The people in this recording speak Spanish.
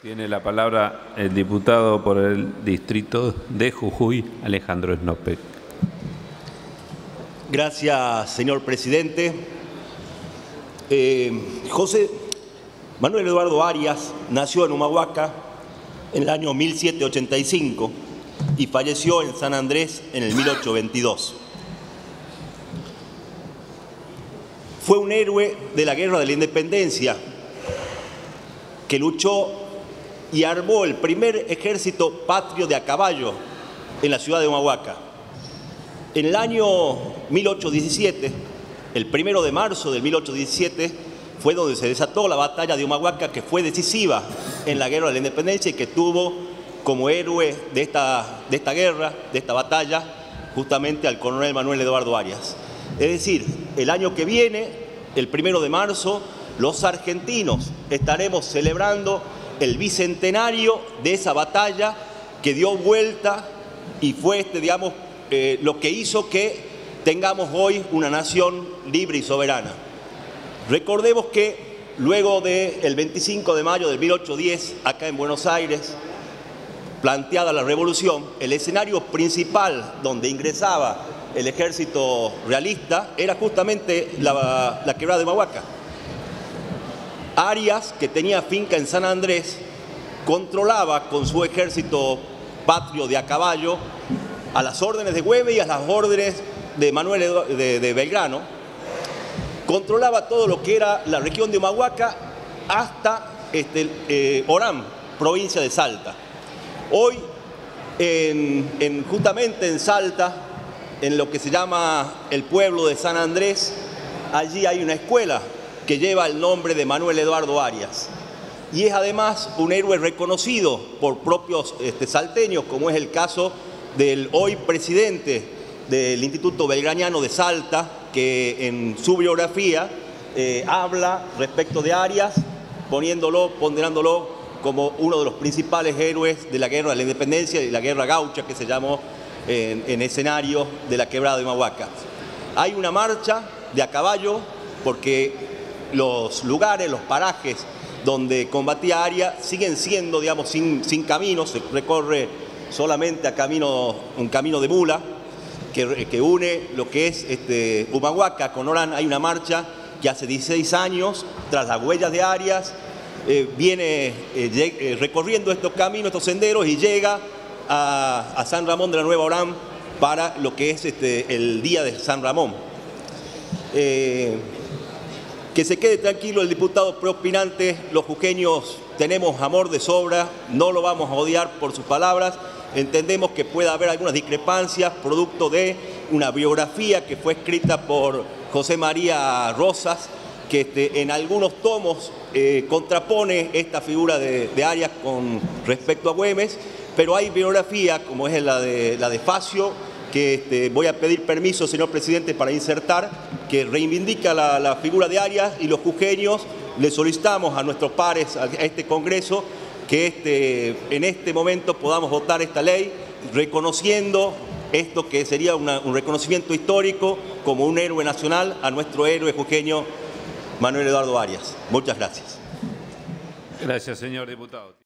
Tiene la palabra el diputado por el distrito de Jujuy, Alejandro Snopek. Gracias, señor presidente. Eh, José Manuel Eduardo Arias nació en Humahuaca en el año 1785 y falleció en San Andrés en el 1822. Fue un héroe de la Guerra de la Independencia que luchó y armó el primer ejército patrio de a caballo en la ciudad de Humahuaca. En el año 1817, el primero de marzo del 1817, fue donde se desató la batalla de Humahuaca, que fue decisiva en la guerra de la independencia y que tuvo como héroe de esta, de esta guerra, de esta batalla, justamente al coronel Manuel Eduardo Arias. Es decir, el año que viene, el primero de marzo, los argentinos estaremos celebrando el bicentenario de esa batalla que dio vuelta y fue, este, digamos, eh, lo que hizo que tengamos hoy una nación libre y soberana. Recordemos que luego del 25 de mayo del 1810, acá en Buenos Aires, planteada la revolución, el escenario principal donde ingresaba el ejército realista era justamente la, la quebrada de Mahuaca. Arias, que tenía finca en San Andrés, controlaba con su ejército patrio de a caballo a las órdenes de Güeve y a las órdenes de Manuel de, Belgrano, controlaba todo lo que era la región de Humahuaca hasta este, eh, Orán, provincia de Salta. Hoy, en, justamente en Salta, en lo que se llama el pueblo de San Andrés, allí hay una escuela que lleva el nombre de Manuel Eduardo Arias. Y es además un héroe reconocido por propios este, salteños, como es el caso del hoy presidente del Instituto Belgraniano de Salta, que en su biografía eh, habla respecto de Arias, poniéndolo, ponderándolo como uno de los principales héroes de la guerra de la independencia y la guerra gaucha que se llamó en, en escenario de la quebrada de Mahuaca. Hay una marcha de a caballo porque los lugares, los parajes donde combatía Aria siguen siendo, digamos, sin, sin camino, se recorre solamente a camino, un camino de mula que, une lo que es este, con Orán. Hay una marcha que hace 16 años, tras las huellas de Arias, eh, viene eh, eh, recorriendo estos caminos, estos senderos y llega a, San Ramón de la Nueva Orán para lo que es este, el día de San Ramón. Que se quede tranquilo el diputado preopinante, los jujeños tenemos amor de sobra, no lo vamos a odiar por sus palabras, entendemos que puede haber algunas discrepancias producto de una biografía que fue escrita por José María Rosas, que este, en algunos tomos eh, contrapone esta figura de, de, Arias con respecto a Güemes, pero hay biografía, como es la de, la de Facio, que este, voy a pedir permiso, señor presidente, para insertar, que reivindica la, figura de Arias y los jujeños le solicitamos a nuestros pares, a este Congreso, que este, en este momento podamos votar esta ley reconociendo esto que sería un reconocimiento histórico como un héroe nacional a nuestro héroe jujeño Manuel Eduardo Arias. Muchas gracias. Gracias, señor diputado.